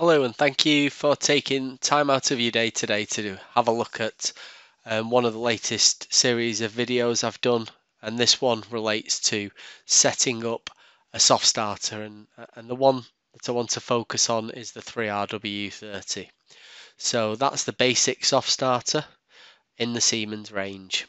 Hello, and thank you for taking time out of your day today to have a look at um, one of the latest series of videos I've done. And this one relates to setting up a soft starter, and, and the one that I want to focus on is the 3RW30. So that's the basic soft starter in the Siemens range.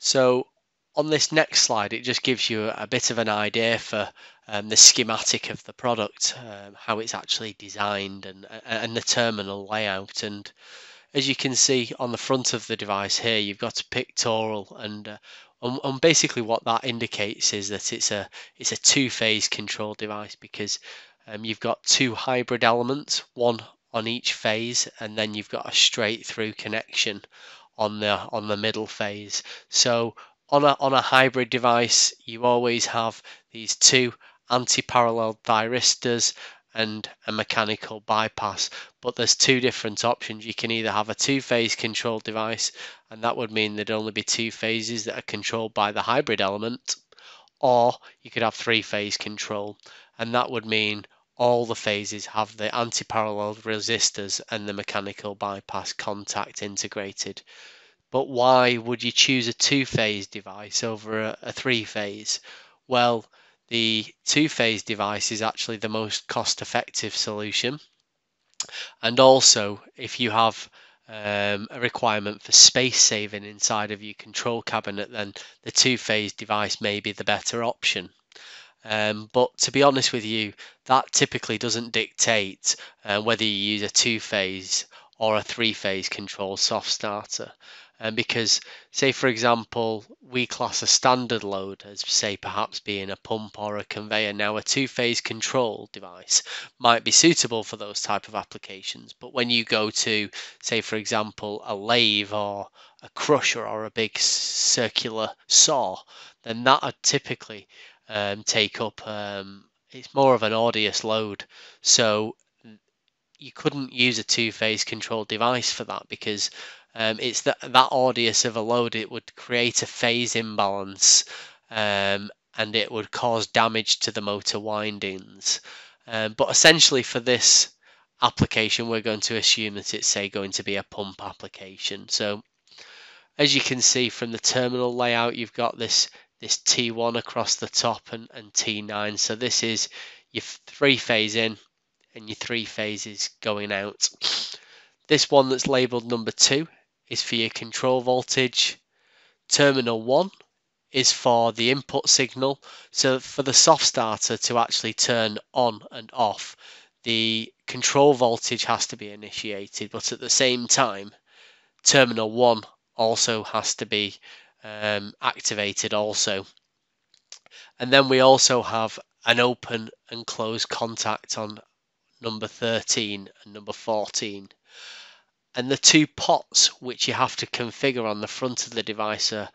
So on this next slide, it just gives you a bit of an idea for um, the schematic of the product, um, how it's actually designed, and and the terminal layout. And as you can see on the front of the device here, you've got a pictorial, and uh, and, and basically what that indicates is that it's a it's a two-phase control device because um, you've got two hybrid elements, one on each phase, and then you've got a straight through connection on the on the middle phase. So on a, on a hybrid device, you always have these two anti-parallel thyristors and a mechanical bypass but there's two different options you can either have a two-phase control device and that would mean there'd only be two phases that are controlled by the hybrid element or you could have three-phase control and that would mean all the phases have the anti-parallel thyristors and the mechanical bypass contact integrated but why would you choose a two phase device over a, a three phase? Well, the two phase device is actually the most cost effective solution. And also, if you have um, a requirement for space saving inside of your control cabinet, then the two phase device may be the better option. Um, but to be honest with you, that typically doesn't dictate uh, whether you use a two phase or a three phase control soft starter. And because, say, for example, we class a standard load as, say, perhaps being a pump or a conveyor. Now, a two-phase control device might be suitable for those type of applications. But when you go to, say, for example, a lathe or a crusher or a big circular saw, then that would typically um, take up. Um, it's more of an audious load. So you couldn't use a two-phase control device for that because um, it's that that audius of a load it would create a phase imbalance um, and it would cause damage to the motor windings. Um, but essentially for this application we're going to assume that it's say going to be a pump application. So as you can see from the terminal layout you've got this this T1 across the top and, and T9 so this is your three phase in and your three phases going out. This one that's labeled number two is for your control voltage. Terminal 1 is for the input signal. So for the soft starter to actually turn on and off, the control voltage has to be initiated, but at the same time, terminal 1 also has to be um, activated also. And then we also have an open and closed contact on number 13 and number 14 and the two pots which you have to configure on the front of the device are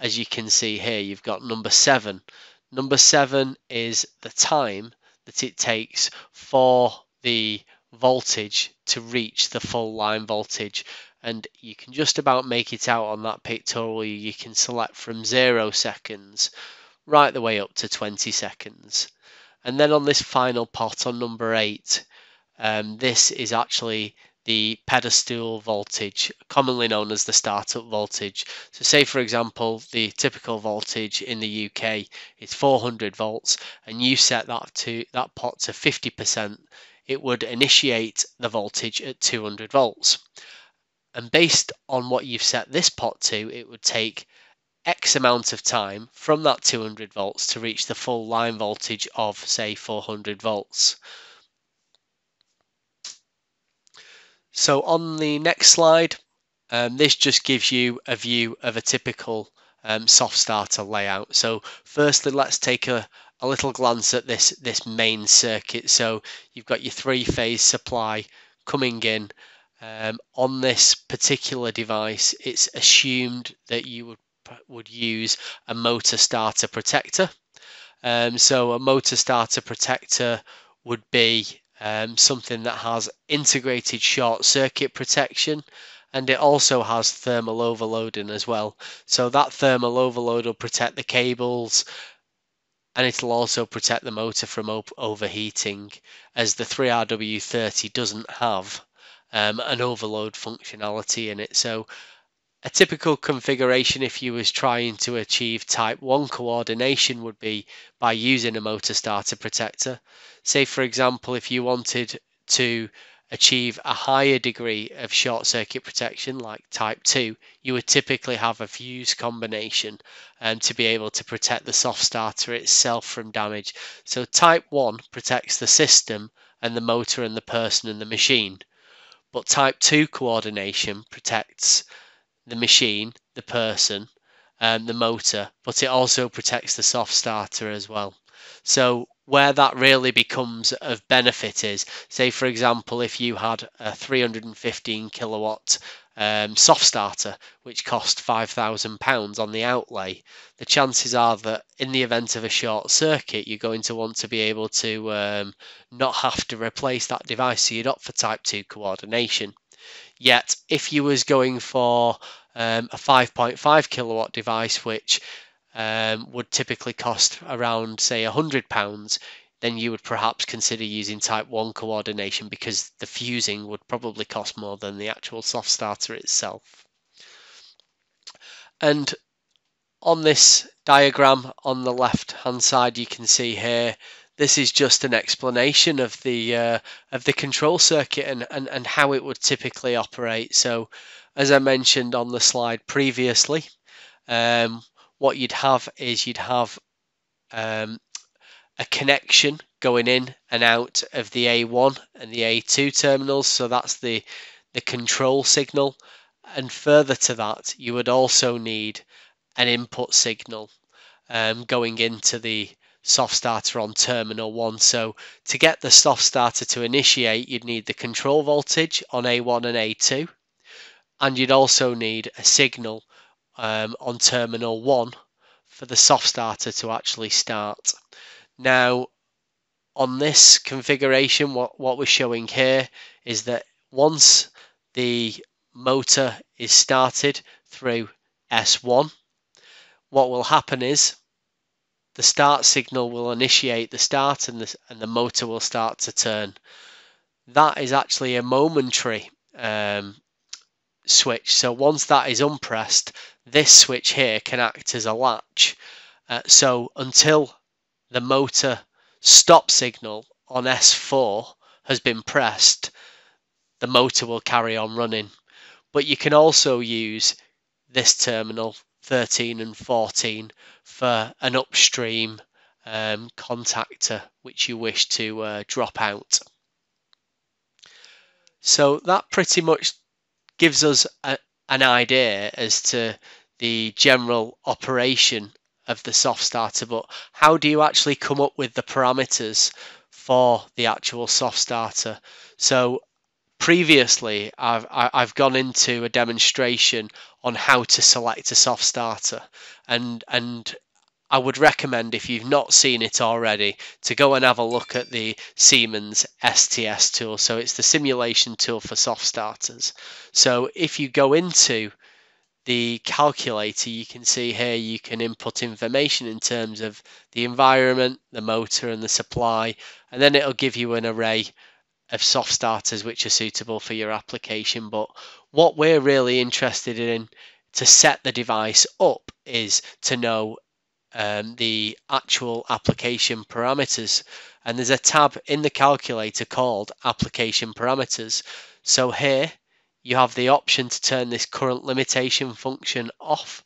as you can see here you've got number seven. Number seven is the time that it takes for the voltage to reach the full line voltage. And you can just about make it out on that pictorial. You can select from zero seconds right the way up to 20 seconds. And then on this final pot on number eight um, this is actually the pedestal voltage, commonly known as the startup voltage. So say for example, the typical voltage in the UK is 400 volts and you set that to that pot to 50%, it would initiate the voltage at 200 volts. And based on what you've set this pot to, it would take X amount of time from that 200 volts to reach the full line voltage of say 400 volts. So on the next slide, um, this just gives you a view of a typical um, soft starter layout. So firstly, let's take a, a little glance at this, this main circuit. So you've got your three-phase supply coming in. Um, on this particular device, it's assumed that you would would use a motor starter protector. Um, so a motor starter protector would be um, something that has integrated short circuit protection and it also has thermal overloading as well. So that thermal overload will protect the cables and it'll also protect the motor from overheating as the 3RW30 doesn't have um, an overload functionality in it. So a typical configuration if you was trying to achieve type 1 coordination would be by using a motor starter protector. Say for example if you wanted to achieve a higher degree of short circuit protection like type 2 you would typically have a fuse combination um, to be able to protect the soft starter itself from damage so type 1 protects the system and the motor and the person and the machine but type 2 coordination protects the machine the person and the motor but it also protects the soft starter as well so where that really becomes of benefit is, say for example, if you had a 315 kilowatt um, soft starter which cost £5,000 on the outlay, the chances are that in the event of a short circuit, you're going to want to be able to um, not have to replace that device. So you're not for Type 2 coordination. Yet, if you was going for um, a 5.5 kilowatt device, which um, would typically cost around, say, £100, then you would perhaps consider using type 1 coordination because the fusing would probably cost more than the actual soft starter itself. And on this diagram on the left hand side you can see here this is just an explanation of the uh, of the control circuit and, and, and how it would typically operate so as I mentioned on the slide previously um, what you'd have is you'd have um, a connection going in and out of the A1 and the A2 terminals. So that's the, the control signal. And further to that, you would also need an input signal um, going into the soft starter on terminal 1. So to get the soft starter to initiate, you'd need the control voltage on A1 and A2. And you'd also need a signal um, on terminal 1 for the soft starter to actually start. Now, on this configuration, what, what we're showing here is that once the motor is started through S1, what will happen is the start signal will initiate the start and the, and the motor will start to turn. That is actually a momentary um, switch. So once that is unpressed, this switch here can act as a latch. Uh, so until the motor stop signal on S4 has been pressed, the motor will carry on running. But you can also use this terminal 13 and 14 for an upstream um, contactor which you wish to uh, drop out. So that pretty much gives us a, an idea as to the general operation of the soft starter, but how do you actually come up with the parameters for the actual soft starter? So previously I've, I've gone into a demonstration on how to select a soft starter and and I would recommend if you've not seen it already to go and have a look at the Siemens STS tool. So it's the simulation tool for soft starters. So if you go into the calculator, you can see here you can input information in terms of the environment, the motor and the supply, and then it'll give you an array of soft starters which are suitable for your application. But what we're really interested in to set the device up is to know um, the actual application parameters. And there's a tab in the calculator called application parameters. So here you have the option to turn this current limitation function off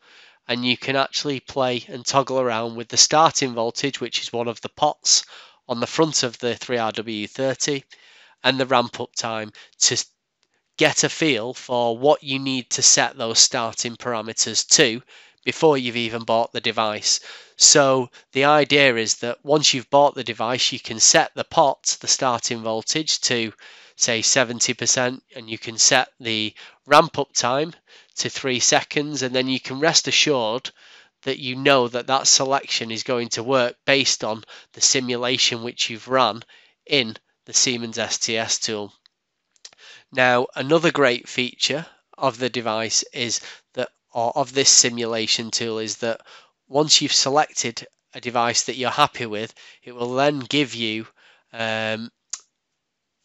and you can actually play and toggle around with the starting voltage which is one of the pots on the front of the 3RW30 and the ramp up time to get a feel for what you need to set those starting parameters to before you've even bought the device. So the idea is that once you've bought the device, you can set the pot, the starting voltage, to say 70%, and you can set the ramp up time to three seconds, and then you can rest assured that you know that that selection is going to work based on the simulation which you've run in the Siemens STS tool. Now, another great feature of the device is that or of this simulation tool is that once you've selected a device that you're happy with, it will then give you um,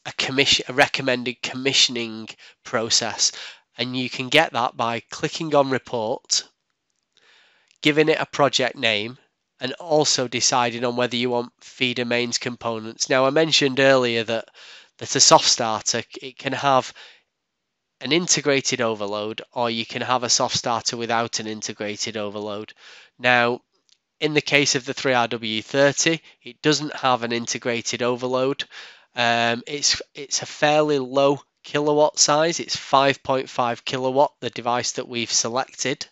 a commission, a recommended commissioning process, and you can get that by clicking on report, giving it a project name, and also deciding on whether you want feeder mains components. Now, I mentioned earlier that that a soft starter it can have an integrated overload or you can have a soft starter without an integrated overload. Now, in the case of the 3RW30, it doesn't have an integrated overload. Um, it's it's a fairly low kilowatt size. It's 5.5 kilowatt, the device that we've selected.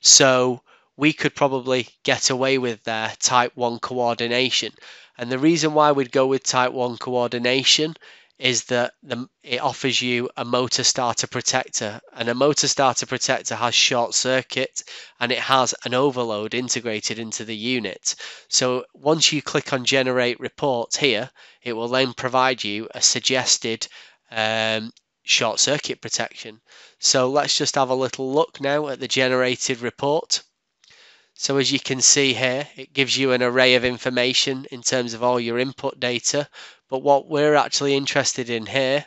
So we could probably get away with their type 1 coordination. And the reason why we'd go with type 1 coordination is that the, it offers you a motor starter protector and a motor starter protector has short circuit and it has an overload integrated into the unit. So once you click on generate report here it will then provide you a suggested um, short circuit protection. So let's just have a little look now at the generated report so as you can see here, it gives you an array of information in terms of all your input data. But what we're actually interested in here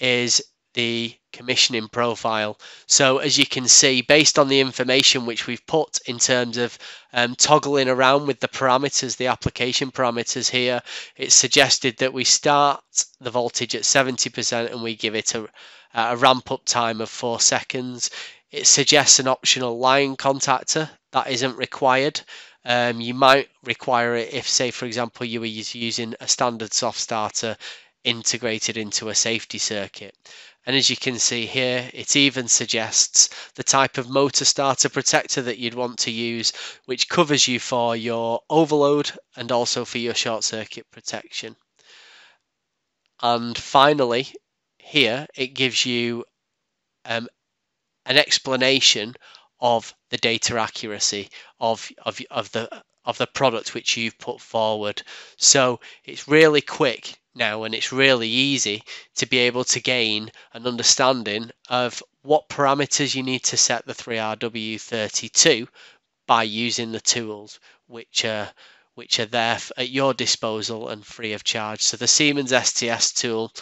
is the commissioning profile. So as you can see, based on the information which we've put in terms of um, toggling around with the parameters, the application parameters here, it's suggested that we start the voltage at 70% and we give it a, a ramp up time of four seconds. It suggests an optional line contactor that isn't required. Um, you might require it if, say, for example, you were using a standard soft starter integrated into a safety circuit. And as you can see here, it even suggests the type of motor starter protector that you'd want to use, which covers you for your overload and also for your short circuit protection. And finally, here it gives you um, an explanation of the data accuracy of, of, of the of the product which you've put forward. So it's really quick now and it's really easy to be able to gain an understanding of what parameters you need to set the 3RW32 by using the tools which are which are there at your disposal and free of charge. So the Siemens STS tool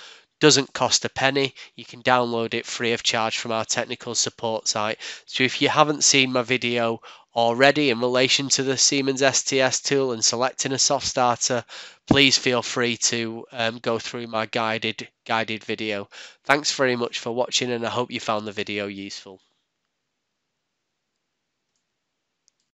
doesn't cost a penny. You can download it free of charge from our technical support site. So if you haven't seen my video already in relation to the Siemens STS tool and selecting a soft starter, please feel free to um, go through my guided guided video. Thanks very much for watching and I hope you found the video useful.